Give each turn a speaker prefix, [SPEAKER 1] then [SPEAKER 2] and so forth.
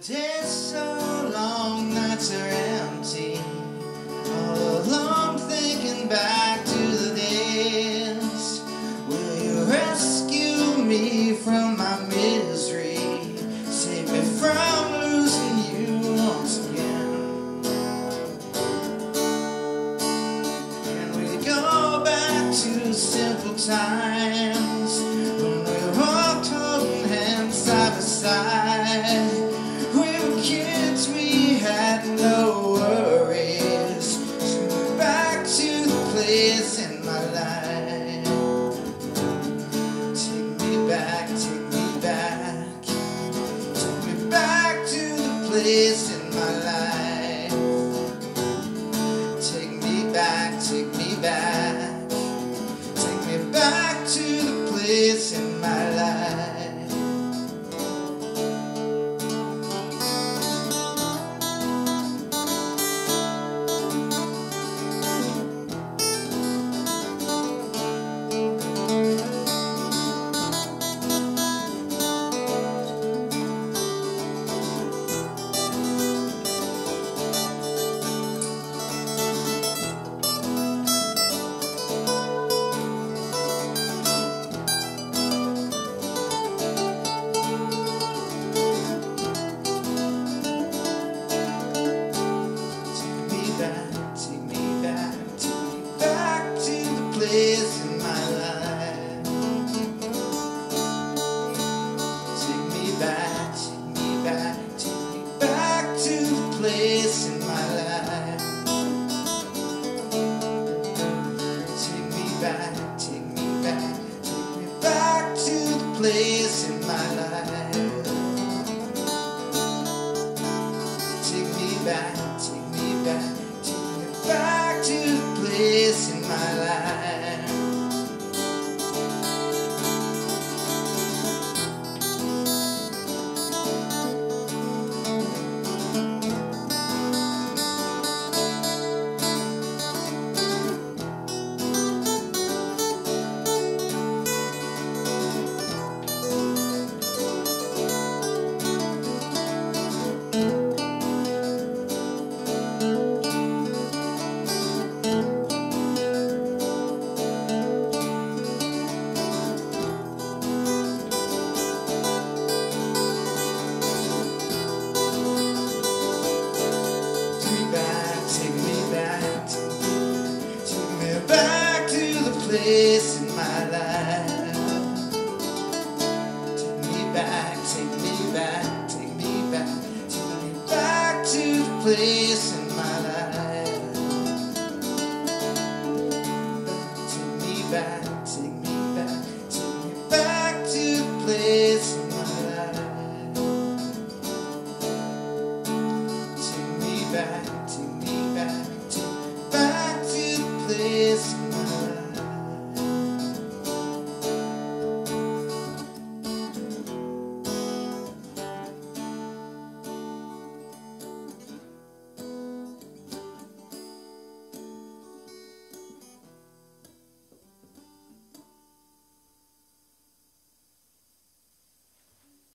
[SPEAKER 1] days so long, nights are empty. All along, thinking back to the days. Will you rescue me from my misery? Save me from losing you once again. Can we go back to simple times? presença. place in my life. Take me back. place in my life. Take me back, take me back, take me back, take me back to the place in my life. Take me back.